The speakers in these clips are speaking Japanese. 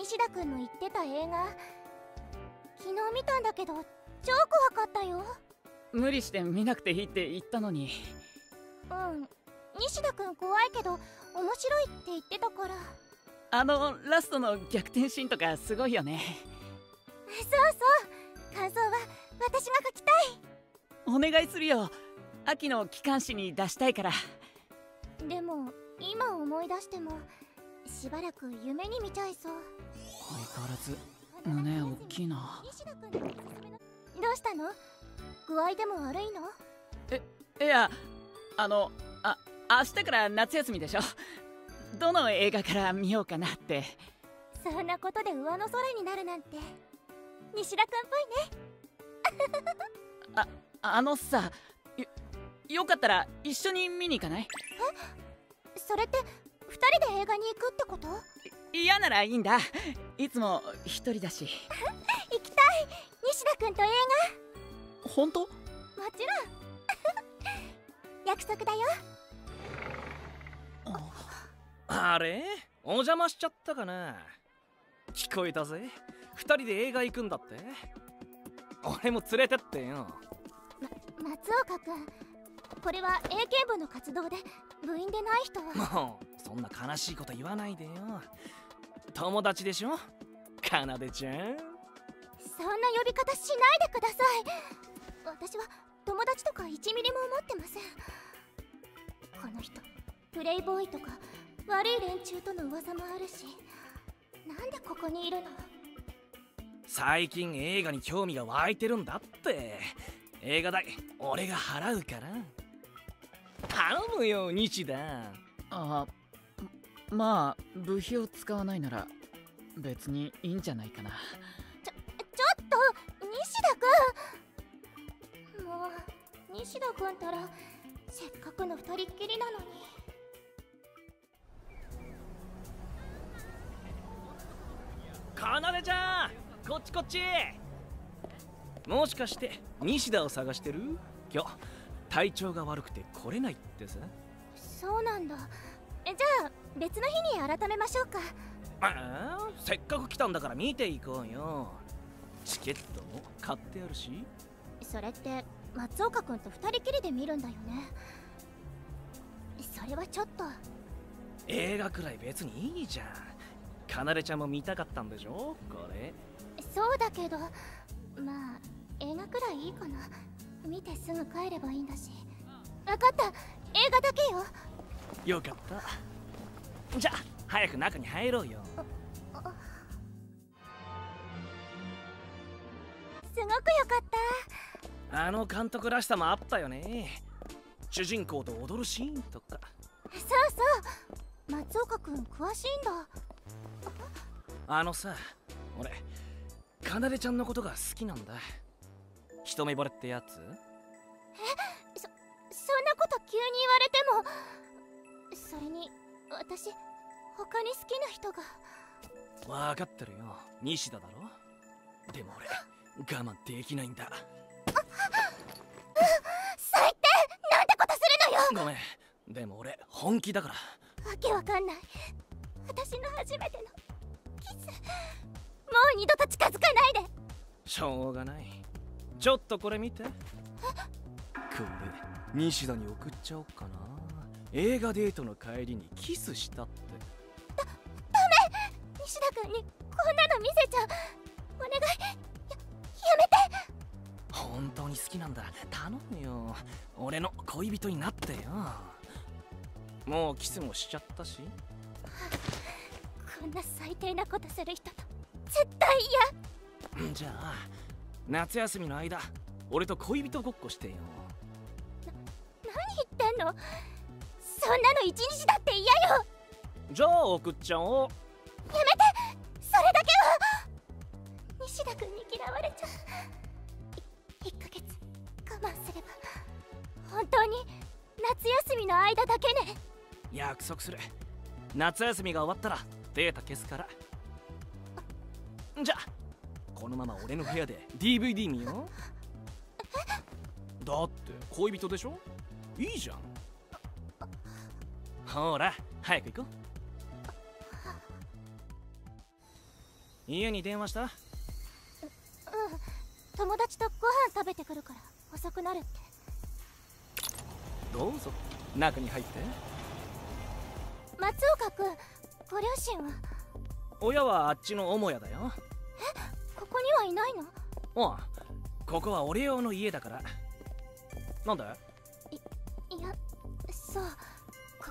西田くんの言ってた映画。昨日見たんだけど超怖かったよ。無理して見なくていいって言ったのに。うん。西田くん怖いけど面白いって言ってたから。あのラストの逆転シーンとかすごいよね。そうそう。感想は私が書きたい。お願いするよ。秋の機関誌に出したいから。でも今思い出してもしばらく夢に見ちゃいそう。相変わらず胸大きいな。どうしたの？具合でも悪いの？いやあのあ明日から夏休みでしょ。どの映画から見ようかなって。そんなことで上の空になるなんて。西田君っぽいね。あのさよよかったら一緒に見に行かない？それって二人で映画に行くってこと？嫌ならいいんだ。いつも一人だし。行きたい。西田君と映本当？画もちろん。約束だよ。あれ？お邪魔しちゃったかな？聞こえたぜ。二人で映画行くんだって。俺も連れてってよ。松岡君。これは AK 部の活動で部員でない人は。もうそんな悲しいこと言わないでよ。友達でしょ？かなでちゃん。そんな呼び方しないでください。私は友達とか1ミリも思ってません。この人プレイボーイとか悪い連中との噂もあるしなんでここにいるの？最近映画に興味が湧いてるんだって。映画代俺が払うから。頼むよ西田あまあ部費を使わないなら別にいいんじゃないかな。ちょっと西田君。もう西田君ったらせっかくの二人っきりなのに。かなでちゃんこっちこっち。もしかして西田を探してる？今日体調が悪くて来れないってさ。そうなんだ。えじゃあ別の日に改めましょうか。ああせっかく来たんだから見ていこうよ。チケットも買ってあるし。それって松岡君と二人きりで見るんだよね。それはちょっと。映画くらい別にいいじゃん。かなでちゃんも見たかったんでしょ？これ。そうだけどまあ映画くらいいいかな。見てすぐ帰ればいいんだし。分かった。映画だけよよかった。じゃあ早く中に入ろうよ。すごくよかった。あの監督らしさもあったよね。主人公と踊るシーンとか。そうそう。松岡君詳しいんだ。あのさ俺かなでちゃんのことが好きなんだ。一目惚れってやつ？そんなこと急に言われてもそれに私他に好きな人が。分かってるよ。西田だろ？でも俺我慢できないんだ。最低なんてことするのよ！ごめん。でも俺本気だから。わけわかんない。私の初めてのキス。もう二度と近づかないで。しょうがない。ちょっとこれ見て。これ西田に送っちゃおっかな映画デートの帰りにキスしたって。西田君にこんなの見せちゃう。お願い。ややめて。本当に好きなんだ頼むよ。俺の恋人になってよ。もうキスもしちゃったし。こんな最低なことする人と絶対嫌。じゃあ夏休みの間俺と恋人ごっこしてよ。何言ってんの？そんなの一日だって嫌よ。じゃあ送っちゃおうやめて。それだけは。西田君に嫌われちゃう。1ヶ月我慢すれば。本当に夏休みの間だけね。約束する。夏休みが終わったらデータ消すから。じゃあこのまま俺の部屋で DVD 見よう。だって恋人でしょ？いいじゃんほら早く行こう。家に電話した？うん。友達とご飯食べてくるから遅くなるって。どうぞ。中に入って。松岡君ご両親は？親はあっちの母屋だよ。ここにはいないの？ああここは俺用の家だから。なんだ？いやそう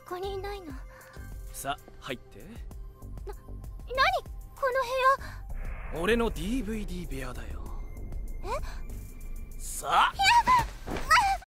ここにいないの？さ入って。何？この俺の DVD 部屋だよ。え？さあ